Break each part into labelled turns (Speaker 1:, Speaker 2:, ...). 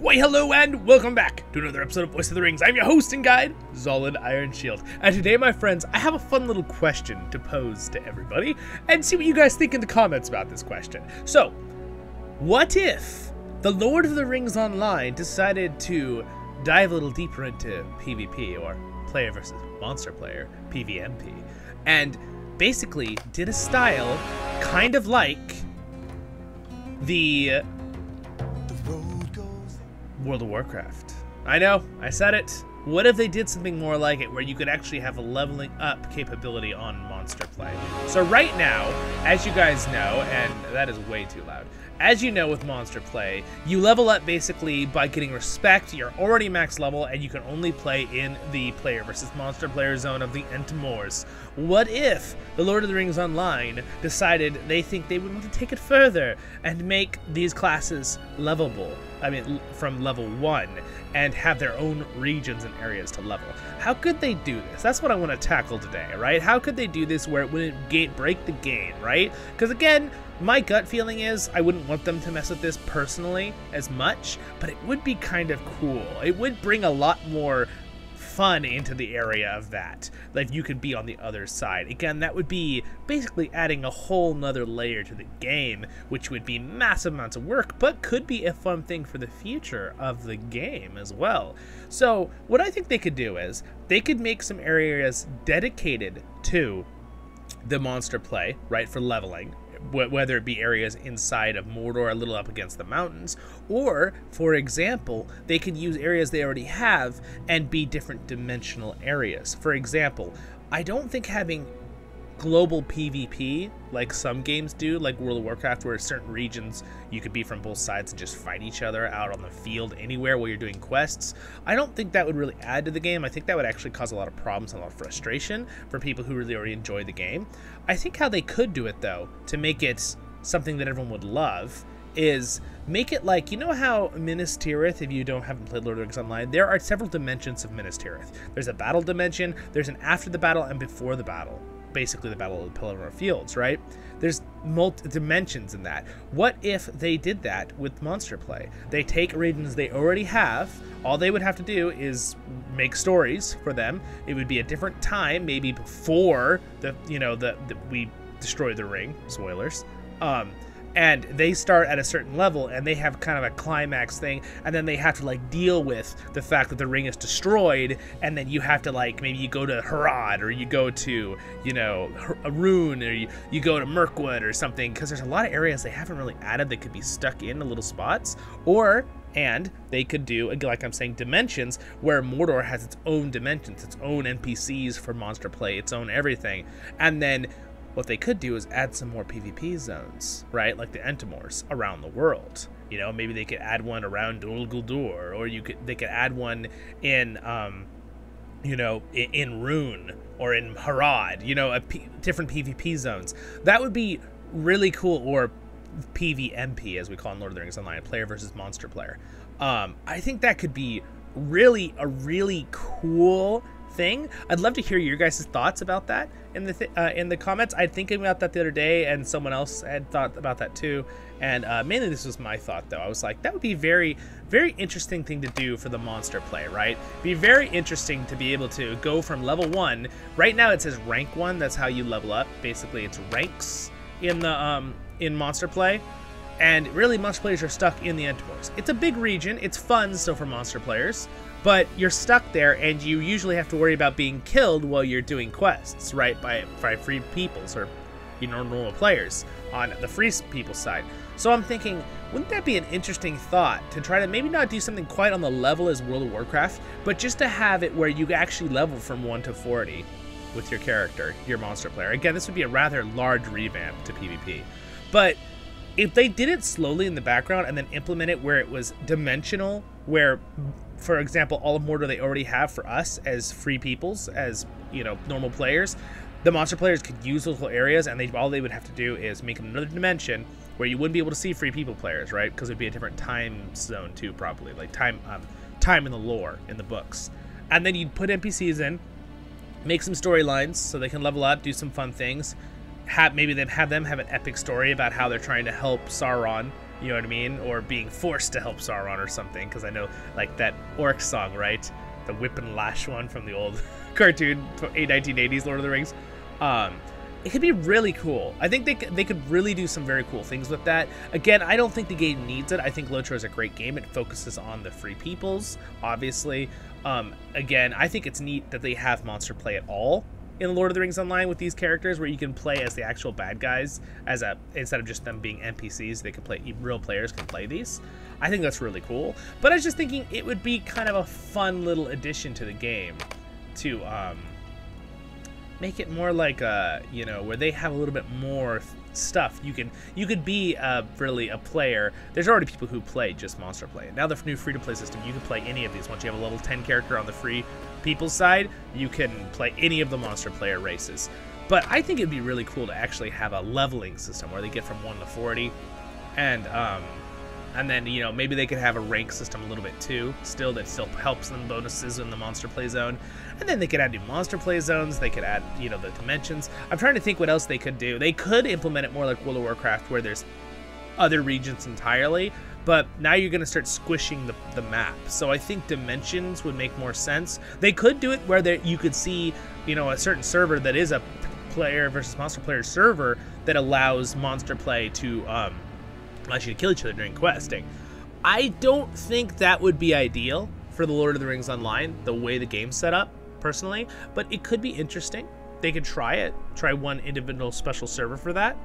Speaker 1: Why, hello and welcome back to another episode of Voice of the Rings. I'm your host and guide, Zollin Ironshield. And today, my friends, I have a fun little question to pose to everybody and see what you guys think in the comments about this question. So, what if the Lord of the Rings Online decided to dive a little deeper into PvP or player versus monster player, PvMP, and basically did a style kind of like the World of Warcraft. I know, I said it. What if they did something more like it, where you could actually have a leveling up capability on Monster Play? So right now, as you guys know, and that is way too loud, as you know with Monster Play, you level up basically by getting respect, you're already max level, and you can only play in the player versus monster player zone of the Ettenmoors. What if the Lord of the Rings Online decided they think they would want to take it further and make these classes lovable? I mean, from level 1, and have their own regions and areas to level. How could they do this? That's what I want to tackle today, right? How could they do this where it wouldn't break the game, right? Because again, my gut feeling is I wouldn't want them to mess with this personally as much, but it would be kind of cool. It would bring a lot more fun into the area of that. Like you could be on the other side. Again, that would be basically adding a whole nother layer to the game, which would be massive amounts of work, but could be a fun thing for the future of the game as well. So what I think they could do is they could make some areas dedicated to the monster play, right, for leveling, whether it be areas inside of Mordor, a little up against the mountains, or, for example, they could use areas they already have and be different dimensional areas. For example, I don't think having global PvP like some games do, like World of Warcraft, where certain regions you could be from both sides and just fight each other out on the field anywhere while you're doing quests. I don't think that would really add to the game. I think that would actually cause a lot of problems and a lot of frustration for people who really already enjoy the game. I think how they could do it though, to make it something that everyone would love, is make it like you know how Minas Tirith, if you don't haven't played Lord of the Rings Online, there are several dimensions of Minas Tirith. There's a battle dimension, there's an after the battle and before the battle basically the Battle of the Pelennor Fields, right? There's multi dimensions in that. What if they did that with Monster Play? They take regions they already have. All they would have to do is make stories for them. It would be a different time, maybe before the you know the, the we destroy the ring. Spoilers. Um, and they start at a certain level and they have kind of a climax thing and then they have to like deal with the fact that the ring is destroyed and then you have to like maybe you go to Harad or you go to you know Rhûn or you, you go to Mirkwood or something because there's a lot of areas they haven't really added that could be stuck in the little spots or and they could do like i'm saying dimensions where mordor has its own dimensions its own npcs for monster play its own everything and then what they could do is add some more PvP zones, right? Like the Ettenmoors around the world. You know, maybe they could add one around Dol Guldur, or you could they could add one in, um, you know, in, in Rhûn or in Harad. You know, different PvP zones. That would be really cool. Or PvMP, as we call in Lord of the Rings Online, player versus monster player. Um, I think that could be really a really cool thing. I'd love to hear your guys' thoughts about that in the th uh, in the comments. I thinking about that the other day, and someone else had thought about that too. And uh, mainly, this was my thought though. I was like, that would be very, very interesting thing to do for the monster play, right? Be very interesting to be able to go from level one. Right now, it says rank one. That's how you level up. Basically, it's ranks in the um in monster play. And really, most players are stuck in the Ettenmoors. It's a big region. It's fun still for monster players but you're stuck there and you usually have to worry about being killed while you're doing quests, right, by, by free peoples or, you know, normal players on the free people side. So I'm thinking, wouldn't that be an interesting thought to try to maybe not do something quite on the level as World of Warcraft, but just to have it where you actually level from 1 to 40 with your character, your monster player. Again, this would be a rather large revamp to PvP. But if they did it slowly in the background and then implement it where it was dimensional, where for example, all of Mordor they already have for us as free peoples, as you know, normal players. The monster players could use those little areas, and they all they would have to do is make another dimension where you wouldn't be able to see free people players, right? Because it'd be a different time zone too, probably like time, um, time in the lore in the books. And then you'd put NPCs in, make some storylines so they can level up, do some fun things. Have maybe they have them have an epic story about how they're trying to help Sauron You know what I mean? Or being forced to help Sauron or something. Because I know, like, that orc song, right? The whip and lash one from the old cartoon, 1980s Lord of the Rings. Um, it could be really cool. I think they, they could really do some very cool things with that. Again, I don't think the game needs it. I think Lotro is a great game. It focuses on the free peoples, obviously. Um, again, I think it's neat that they have monster play at all in Lord of the Rings Online with these characters, where you can play as the actual bad guys, as a instead of just them being NPCs, they can play real players can play these. I think that's really cool. But I was just thinking it would be kind of a fun little addition to the game to um, make it more like a you know where they have a little bit more stuff. You can you could be uh, really a player. There's already people who play just monster play. Now the new free to play system you can play any of these. Once you have a level 10 character on the free people's side you can play any of the monster player races. But i think it'd be really cool to actually have a leveling system where they get from 1 to 40 and um and then you know maybe they could have a rank system a little bit too still that still helps them bonuses in the monster play zone. And then they could add new monster play zones they could add you know the dimensions. I'm trying to think what else they could do. They could implement it more like world of warcraft where there's other regions entirely but now you're going to start squishing the, the map. So i think dimensions would make more sense. They could do it where you could see you know a certain server that is a player versus monster player server that allows monster play to um, allows you to kill each other during questing. I don't think that would be ideal for the Lord of the Rings Online, the way the game's set up, personally, but it could be interesting. They could try it, try one individual special server for that.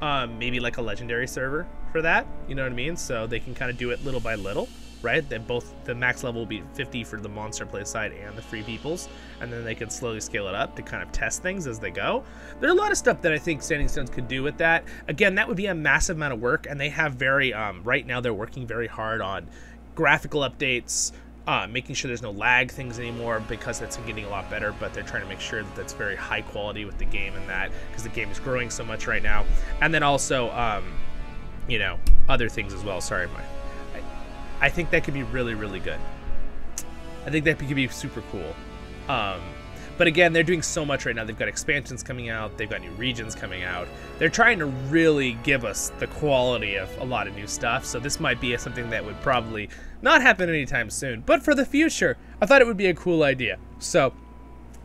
Speaker 1: Um, maybe like a legendary server for that, you know what I mean? So they can kind of do it little by little right? That both the max level will be 50 for the monster play side and the free peoples, and then they can slowly scale it up to kind of test things as they go. There's a lot of stuff that I think Standing Stones could do with that. Again, that would be a massive amount of work, and they have very um, right now they're working very hard on graphical updates. Uh, making sure there's no lag things anymore because that's getting a lot better but they're trying to make sure that that's very high quality with the game and that because the game is growing so much right now and then also um, you know other things as well sorry my I think that could be really, really good. I think that could be super cool. Um, but again, they're doing so much right now. They've got expansions coming out. They've got new regions coming out. They're trying to really give us the quality of a lot of new stuff. So this might be something that would probably not happen anytime soon. But for the future, I thought it would be a cool idea. So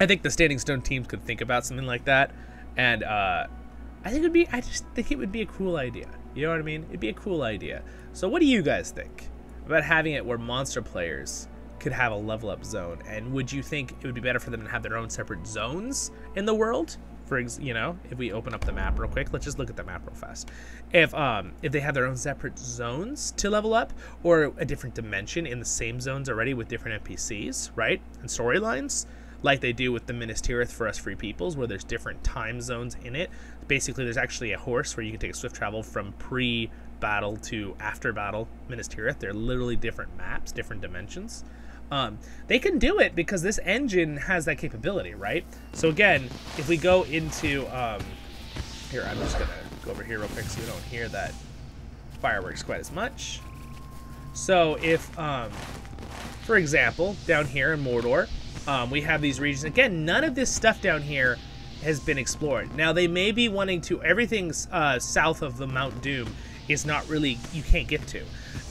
Speaker 1: I think the Standing Stone teams could think about something like that. And uh, I think it would be, I just think it would be a cool idea. You know what I mean? It'd be a cool idea. So what do you guys think? About having it where monster players could have a level up zone? And would you think it would be better for them to have their own separate zones in the world? For you know, if we open up the map real quick, let's just look at the map real fast. If um if they have their own separate zones to level up, or a different dimension in the same zones already with different NPCs, right, and storylines, like they do with the Minas Tirith for us free peoples, where there's different time zones in it. Basically, there's actually a horse where you can take swift travel from pre battle to after battle Minas Tirith. They're literally different maps, different dimensions. Um, they can do it because this engine has that capability, right? So again, if we go into um, here, I'm just gonna go over here real quick so you don't hear that fireworks quite as much. So if, um, for example, down here in Mordor, um, we have these regions. Again, none of this stuff down here has been explored. Now they may be wanting to. Everything's uh, south of the Mount Doom is not really you can't get to.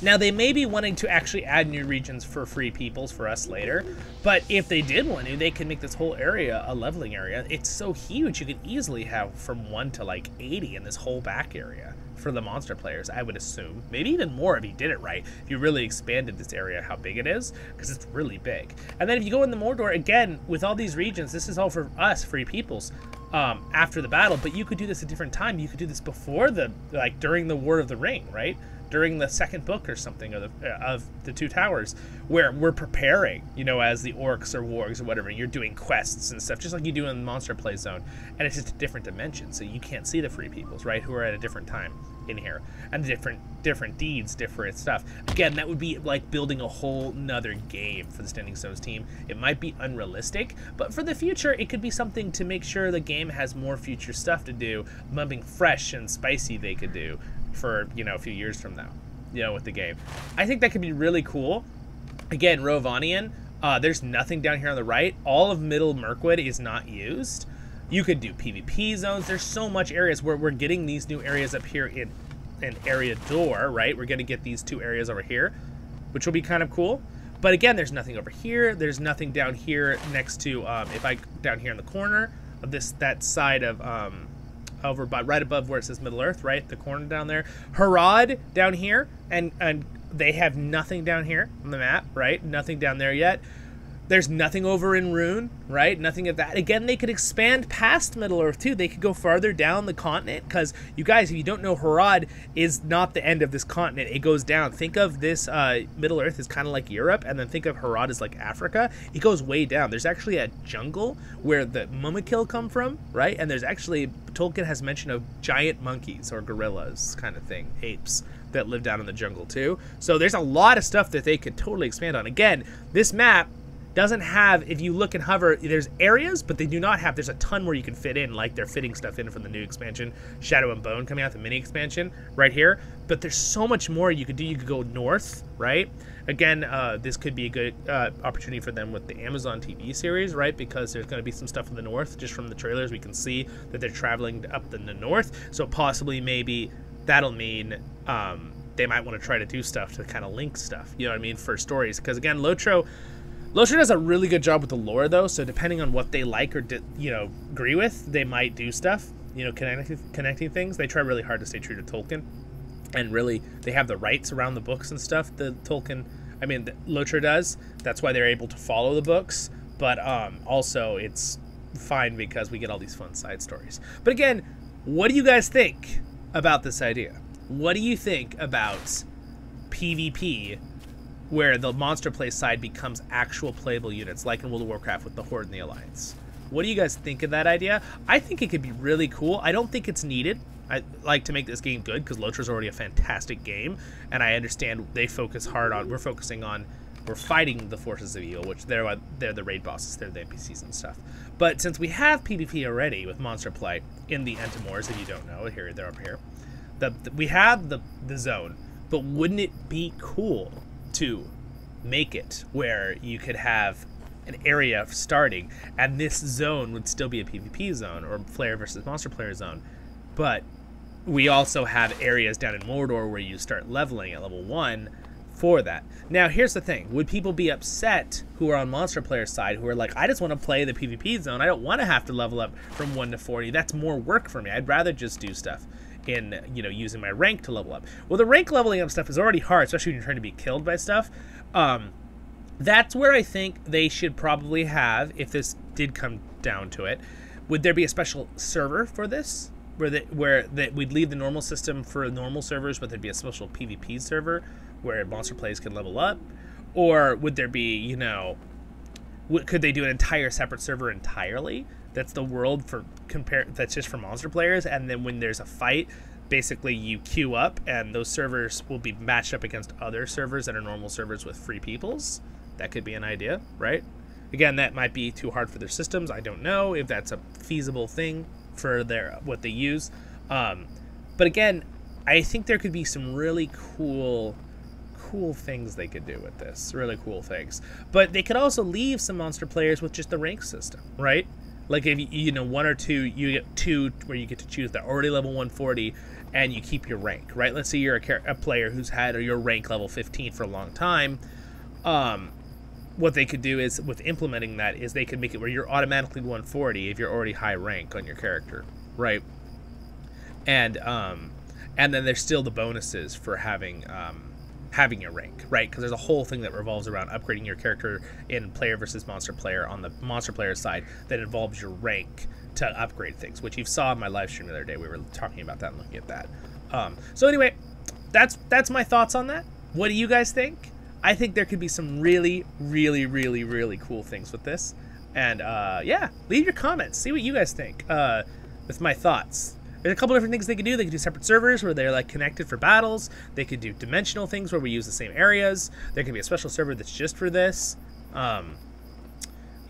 Speaker 1: Now they may be wanting to actually add new regions for free peoples for us later, but if they did want to, they could make this whole area a leveling area. It's so huge you could easily have from 1 to like 80 in this whole back area for the monster players, I would assume. Maybe even more if you did it right. If you really expanded this area, how big it is, because it's really big. And then if you go in the Mordor, again, with all these regions, this is all for us, free peoples um, after the battle, but you could do this a different time. You could do this before the, like during the War of the Ring, right? During the second book or something of the, uh, of the Two Towers, where we're preparing, you know, as the orcs or wargs or whatever. You're doing quests and stuff, just like you do in the Monster Play Zone, and it's just a different dimension, so you can't see the free peoples, right? Who are at a different time in here and different different deeds different stuff again that would be like building a whole nother game for the standing stones team it might be unrealistic but for the future it could be something to make sure the game has more future stuff to do something fresh and spicy they could do for you know a few years from now you know with the game i think that could be really cool again Rhovanion. uh, there's nothing down here on the right all of middle mirkwood is not used you could do PvP zones. There's so much areas where we're getting these new areas up here in an area door, right? We're going to get these two areas over here, which will be kind of cool. But again, there's nothing over here. There's nothing down here next to, um, if I, down here in the corner of this, that side of, um, over by, right above where it says Middle Earth, right? The corner down there. Harad down here, and, and they have nothing down here on the map, right? Nothing down there yet. There's nothing over in Rhûn, right? Nothing of that. Again, they could expand past Middle Earth too. They could go farther down the continent because you guys, if you don't know, Harad is not the end of this continent. It goes down. Think of this uh, Middle Earth as kind of like Europe, and then think of Harad as like Africa. It goes way down. There's actually a jungle where the Mumakil come from, right? And there's actually Tolkien has mention of giant monkeys or gorillas kind of thing, apes that live down in the jungle too. So there's a lot of stuff that they could totally expand on. Again, this map doesn't have if you look and hover there's areas but they do not have there's a ton where you can fit in like they're fitting stuff in from the new expansion shadow and bone coming out the mini expansion right here. But there's so much more you could do. You could go north right? Again uh, this could be a good uh, opportunity for them with the amazon tv series right? Because there's going to be some stuff in the north just from the trailers we can see that they're traveling up in the north. So possibly maybe that'll mean um, they might want to try to do stuff to kind of link stuff you know what i mean for stories. Because again lotro Lotro does a really good job with the lore, though. So depending on what they like or you know agree with, they might do stuff. You know, connecting connecting things. They try really hard to stay true to Tolkien, and really they have the rights around the books and stuff. The Tolkien, I mean, Lotro does. That's why they're able to follow the books. But um, also, it's fine because we get all these fun side stories. But again, what do you guys think about this idea? What do you think about PvP where the monster play side becomes actual playable units, like in World of Warcraft with the Horde and the Alliance. What do you guys think of that idea? I think it could be really cool. I don't think it's needed. I like to make this game good because Lotro's already a fantastic game, and I understand they focus hard on. We're focusing on we're fighting the forces of evil, which they're they're the raid bosses, they're the NPCs and stuff. But since we have PvP already with Monster Play in the Ettenmoors, if you don't know, here they're up here. The, the we have the the zone, but wouldn't it be cool to make it where you could have an area starting, and this zone would still be a PvP zone or player versus monster player zone, but we also have areas down in Mordor where you start leveling at level one for that. Now, here's the thing: would people be upset who are on monster player side who are like, I just want to play the PvP zone. I don't want to have to level up from one to forty. That's more work for me. I'd rather just do stuff in you know using my rank to level up. Well, the rank leveling up stuff is already hard, especially when you're trying to be killed by stuff. Um, that's where I think they should probably have, if this did come down to it, would there be a special server for this? Where that where that we'd leave the normal system for normal servers, but there'd be a special PvP server where monster plays can level up, or would there be you know, could they do an entire separate server entirely that's the world for compare that's just for monster players and then when there's a fight basically you queue up and those servers will be matched up against other servers that are normal servers with free peoples. That could be an idea right? Again that might be too hard for their systems. I don't know if that's a feasible thing for their what they use. Um, but again i think there could be some really cool cool things they could do with this really cool things. But they could also leave some monster players with just the rank system right like if you know one or two, you get two where you get to choose. They're already level 140, and you keep your rank. Right? Let's say you're a, a player who's had your rank level 15 for a long time. Um, what they could do is with implementing that is they could make it where you're automatically 140 if you're already high rank on your character, right? And um, and then there's still the bonuses for having um, having your rank, right? Because there's a whole thing that revolves around upgrading your character in player versus monster player on the monster player side that involves your rank to upgrade things, which you saw in my live stream the other day. We were talking about that and looking at that. Um, so anyway, that's that's my thoughts on that. What do you guys think? I think there could be some really, really, really, really cool things with this. And uh, yeah, leave your comments. See what you guys think uh, with my thoughts. There's a couple different things they could do. They could do separate servers where they're like connected for battles. They could do dimensional things where we use the same areas. There could be a special server that's just for this. Um,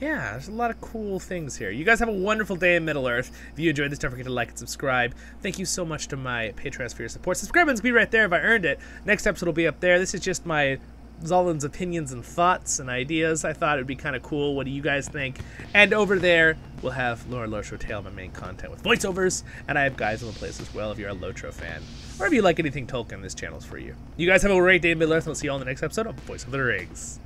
Speaker 1: yeah, there's a lot of cool things here. You guys have a wonderful day in Middle Earth. If you enjoyed this, don't forget to like and subscribe. Thank you so much to my patrons for your support. Subscribing's be right there if I earned it. Next episode will be up there. This is just my Zollin's opinions and thoughts and ideas. I thought it would be kind of cool. What do you guys think? And over there, we'll have Laura Lotro Tale, my main content with voiceovers, and I have guys in the place as well if you're a Lotro fan. Or if you like anything Tolkien, this channel's for you. You guys have a great day in Middle Earth, and we'll see you all in the next episode of Voice of the Rings.